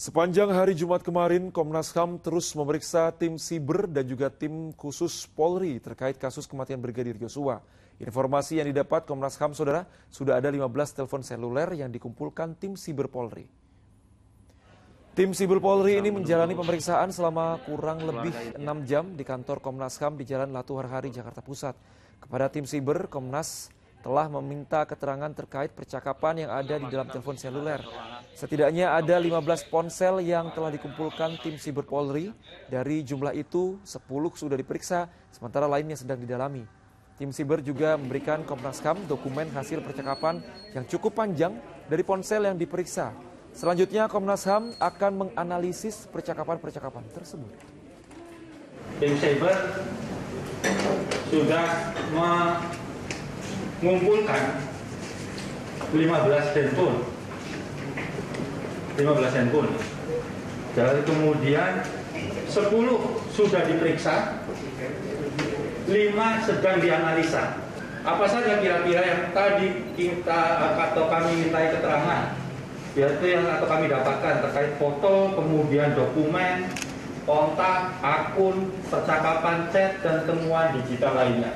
Sepanjang hari Jumat kemarin, Komnas HAM terus memeriksa tim siber dan juga tim khusus Polri terkait kasus kematian Brigadir Yosua. Informasi yang didapat Komnas HAM, saudara, sudah ada 15 telepon seluler yang dikumpulkan tim siber Polri. Tim siber Polri ini menjalani pemeriksaan selama kurang lebih 6 jam di kantor Komnas HAM di Jalan Latuhar Hari, Jakarta Pusat. Kepada tim siber, Komnas telah meminta keterangan terkait percakapan yang ada di dalam telepon seluler. Setidaknya ada 15 ponsel yang telah dikumpulkan tim Siber Polri. Dari jumlah itu, 10 sudah diperiksa, sementara lainnya sedang didalami. Tim Siber juga memberikan Komnas HAM dokumen hasil percakapan yang cukup panjang dari ponsel yang diperiksa. Selanjutnya Komnas HAM akan menganalisis percakapan-percakapan tersebut. Tim Cyber sudah mengumpulkan 15 handphone. 15 handphone. Dan kemudian 10 sudah diperiksa 5 sedang dianalisa. Apa saja kira-kira yang tadi kita atau kami mintai keterangan? Yaitu yang atau kami dapatkan terkait foto kemudian dokumen kontak akun percakapan chat dan temuan digital lainnya